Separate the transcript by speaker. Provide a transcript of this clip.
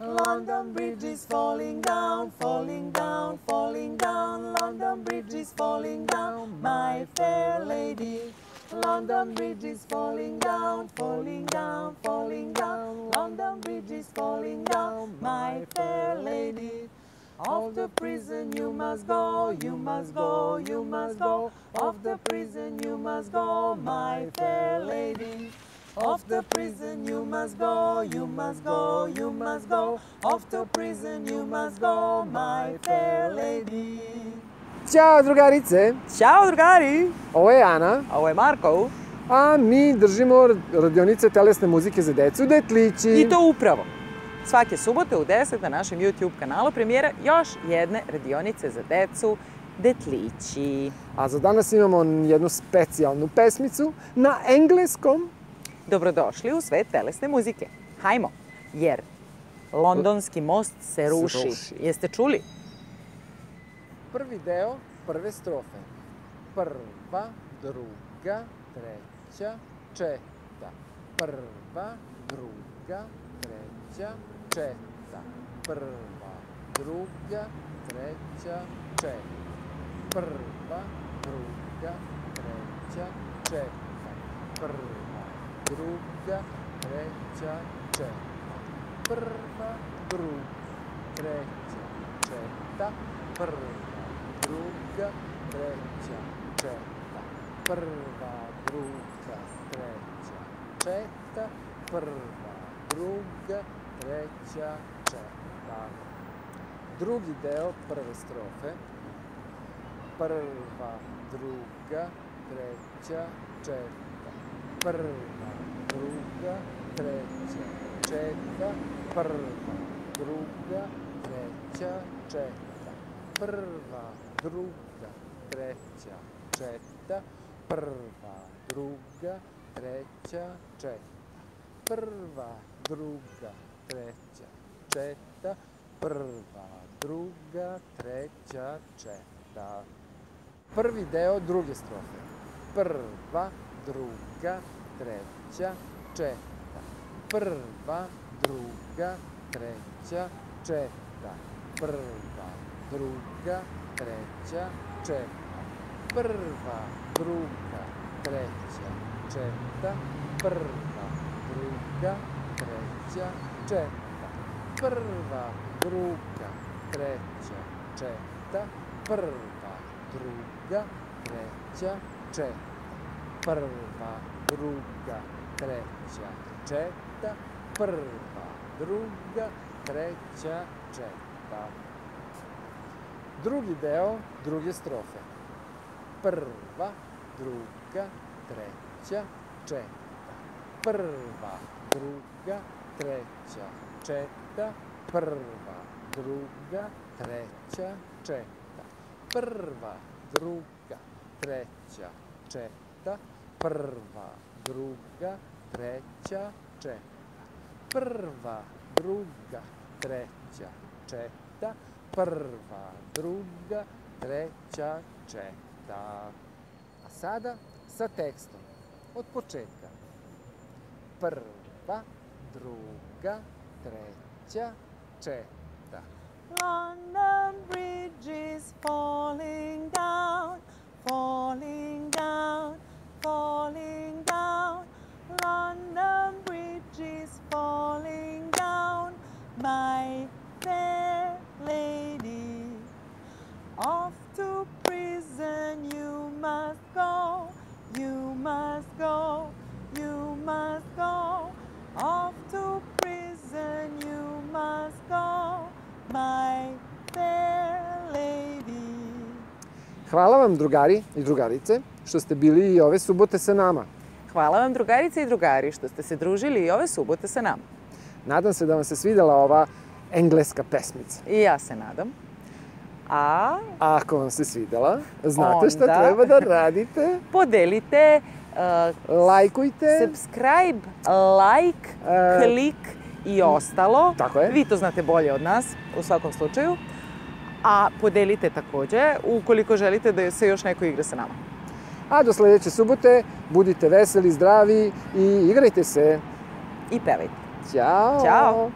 Speaker 1: London Bridge is falling down, falling down, falling down. London Bridge is falling down, my fair lady. London Bridge is falling down, falling down, falling down. London Bridge is falling down, my fair lady. Off the prison you must go, you must go, you must go. Off the prison you must go, my fair lady. Off the prison you must go, you must go, you must go. Off the prison you must go, my fair lady.
Speaker 2: Ćao drugarice,
Speaker 1: Ćao drugari,
Speaker 2: ovo je Ana,
Speaker 1: ovo je Marko.
Speaker 2: a mi držimo radionice telesne muzike za decu Detlići.
Speaker 1: I to upravo. Svake subote u 10 na našem YouTube kanalu premijera još jedne radionice za decu Detlići.
Speaker 2: A za danas imamo jednu specijalnu pesmicu na engleskom.
Speaker 1: Dobrodošli u svet telesne muzike. Hajmo, jer londonski most se ruši.
Speaker 2: ruši.
Speaker 1: Jeste čuli?
Speaker 2: Prvi deo prve strofe. Prva, druga, treća, četa. Prva, druga, treća, četa. Prva, druga, treća, četa. Prva, druga, treća, četa. Prva, druga, treća, četa. Prva, druga, treća, četa. Prva, druga, treća, četa. Prva, druga, treća, četa. Prva, druga, treća, četa. Drugi deo prve strofe. Prva, druga, treća, četa. Prva, druga, treća, četa. Prva, druga, treća, četa. Prva, druga, treća, četa. Prva, druga, treća, četa. Prva, druga, treća, četa. Prva, druga, treća, četa. Prvi deo druge strofe. Prva, druga, trzecia, czeta. Prwa, druga, trzecia, czeta. Prwa, druga, trzecia, czeta. Prwa, druga, trzecia, czeta. Prwa, druga, trzecia, czeta. Prwa, druga, trzecia, czeta. Prwa, druga, trzecia, czeta. Prva, druga, treća, četa. Prva, druga, treća, četa. Drugi deo druge strofe. Prva, druga, treća, četa. Prva, druga, treća, četa. Prva, druga, treća, četa. Prva, druga, treća, četa. Prva, druga, treća, četa. Prva, druga, treća, četa. Prva, druga, treća, četa. A sada sa tekstom. Od početka. Prva, druga, treća, četa.
Speaker 1: London Bridge is falling down, falling down, Off to prison you must go, you must go, you must go. Off to prison you must go, my fair lady.
Speaker 2: Hvala vam drugari i drugarice što ste bili i ove subote sa nama.
Speaker 1: Hvala vam drugarice i drugari što ste se družili i ove subote sa nama.
Speaker 2: Nadam se da vam se svidela ova engleska pesmica.
Speaker 1: I ja se nadam. A
Speaker 2: A ako vam se svidela, znate šta
Speaker 1: Onda-
Speaker 2: treba da radite.
Speaker 1: podelite, uh,
Speaker 2: Lajkujte.
Speaker 1: subscribe, like,
Speaker 2: E,
Speaker 1: klik i ostalo.
Speaker 2: Tako je.
Speaker 1: Vi to znate bolje od nas, u svakom slučaju. A podelite takođe ukoliko želite da se još neko igra sa nama.
Speaker 2: A do sledeće subote budite veseli, zdravi i igrajte se.
Speaker 1: I pevajte.
Speaker 2: Ćao!
Speaker 1: Ćao.